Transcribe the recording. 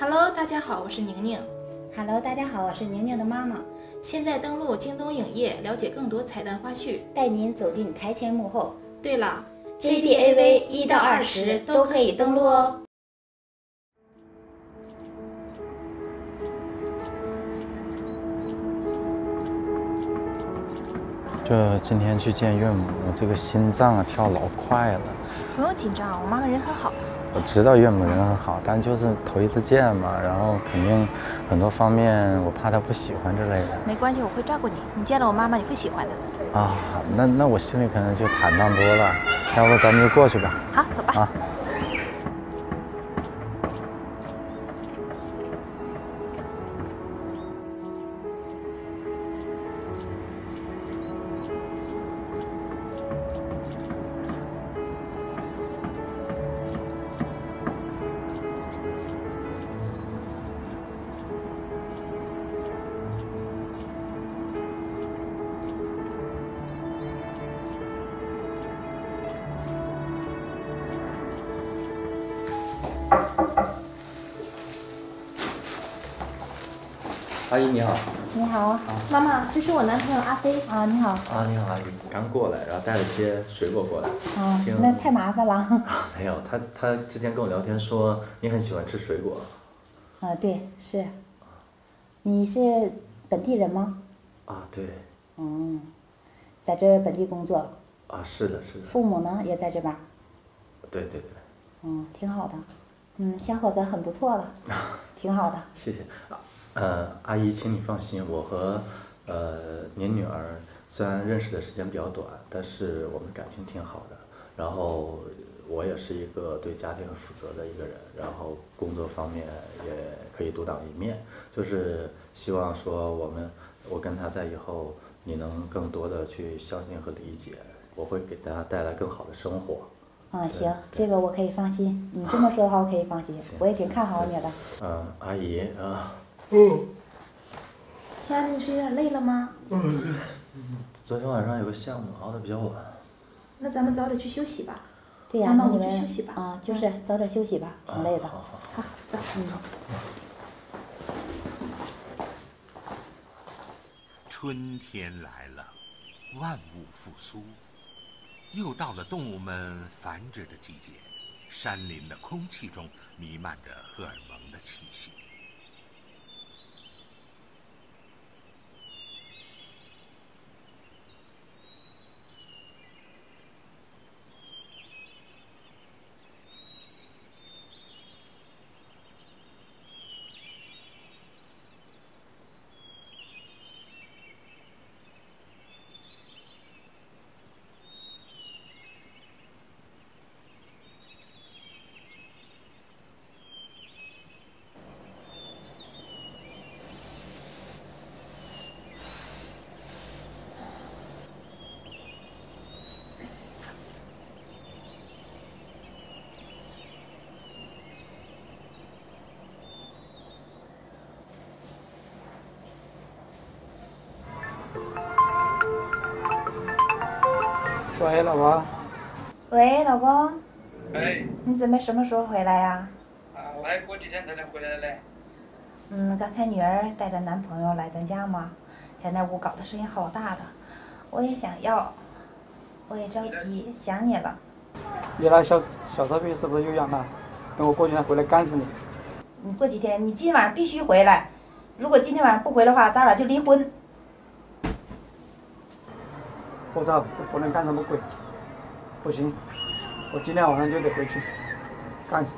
Hello，大家好，我是宁宁。Hello，大家好，我是宁宁的妈妈，现在登录京东影业，了解更多彩蛋花絮。带您走进台前幕后。对了 JDAV 一到二十都可以登录哦。这今天去见岳母，我这个心脏啊跳老快了。不用紧张，我妈妈人很好。我知道岳母人很好，但就是头一次见嘛，然后肯定很多方面我怕她不喜欢之类的。没关系，我会照顾你。你见了我妈妈，你会喜欢的。啊，那那我心里可能就坦荡多了。要不咱们就过去吧。好，走吧。啊。阿姨你好，你好，妈妈，这是我男朋友阿飞。啊，你好，啊你好阿姨，刚过来，然后带了些水果过来。啊听，那太麻烦了。啊没有，他他之前跟我聊天说你很喜欢吃水果。啊，对，是。你是本地人吗？啊对，嗯，在这儿本地工作，啊是的是的，父母呢也在这边。对对对，嗯，挺好的。嗯，小伙子很不错了，挺好的。谢谢。啊呃阿姨，请你放心，我和呃您女儿虽然认识的时间比较短，但是我们感情挺好的。然后我也是一个对家庭很负责的一个人，然后工作方面也可以独当一面，就是希望说我们我跟她在以后，你能更多的去相信和理解，我会给大家带来更好的生活。啊，行，这个我可以放心。你这么说的话，我可以放心。我也挺看好你的。嗯、阿姨啊、亲爱的，你是有点累了吗？嗯昨天晚上有个项目熬得比较晚。那咱们早点去休息吧。对呀、妈妈我们那你们去休息吧啊，就是早点休息吧，挺累的。好好好，走。嗯。春天来了，万物复苏，又到了动物们繁殖的季节，山林的空气中弥漫着荷尔蒙的气息。喂，老婆。喂，老公，哎，你准备什么时候回来呀？啊，我还过几天才能回来嘞。嗯，刚才女儿带着男朋友来咱家嘛，在那屋搞的声音好大的，我也想要，我也着急，想你了。你那小小骚逼是不是又养了？等我过几天回来干死你！你过几天，你今晚上必须回来，如果今天晚上不回的话，咱俩就离婚。我操，这不能干什么鬼？不行，我今天晚上就得回去，干死！